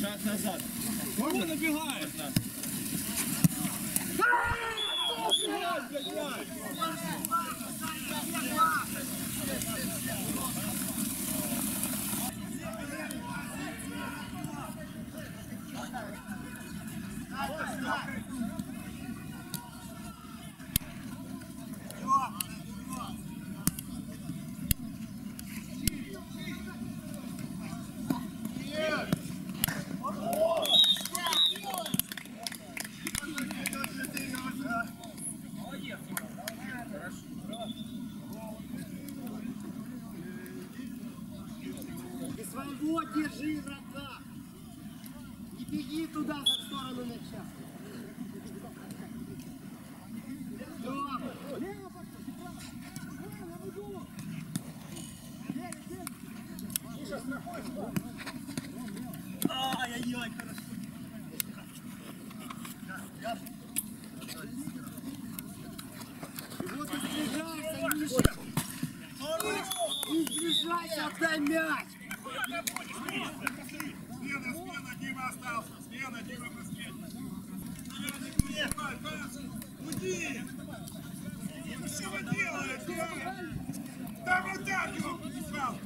Шаг назад. Кому набегаешь? Ты своего держи, врага. Не беги туда, за сторону. Всё. Ай-яй-яй, хорошо. И вот и сближайся, Миша. Не сближайся, отдай мяч. Да вот так его подписал!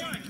Yeah.